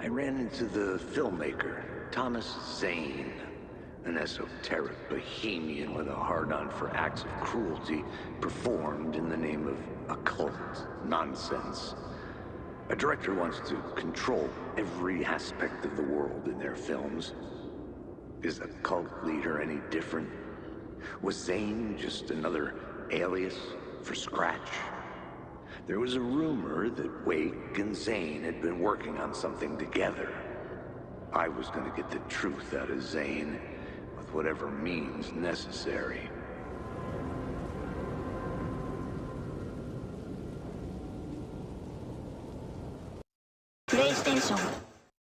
I ran into the filmmaker, Thomas Zane. An esoteric bohemian with a hard-on for acts of cruelty performed in the name of occult nonsense. A director wants to control every aspect of the world in their films. Is a cult leader any different? Was Zane just another alias for Scratch? There was a rumor that Wake and Zane had been working on something together. I was gonna get the truth out of Zane, with whatever means necessary. PlayStation